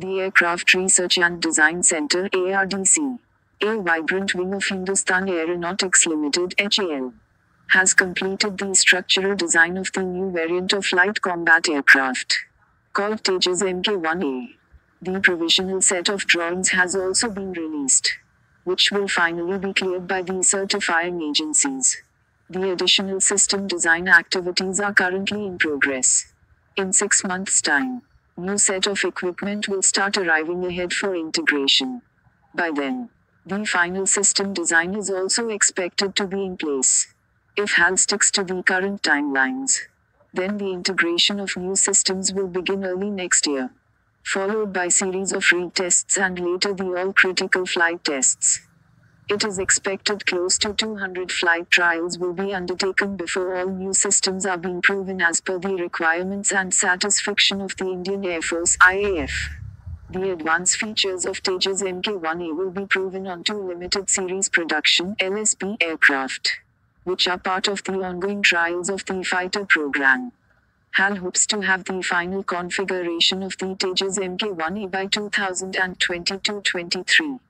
Aircraft Research and Design Center ARDC, a vibrant wing of Hindustan Aeronautics Limited HAL, has completed the structural design of the new variant of light combat aircraft called Tejas Mk1A. The provisional set of drawings has also been released, which will finally be cleared by the certifying agencies. The additional system design activities are currently in progress. In six months' time, new set of equipment will start arriving ahead for integration. By then, the final system design is also expected to be in place. If HAL sticks to the current timelines, then the integration of new systems will begin early next year, followed by series of retests and later the all critical flight tests. It is expected close to 200 flight trials will be undertaken before all new systems are being proven as per the requirements and satisfaction of the Indian Air Force IAF. The advanced features of Tejas Mk1A will be proven on two limited series production LSP aircraft, which are part of the ongoing trials of the fighter program. HAL hopes to have the final configuration of the Tejas Mk1A by 2022-23.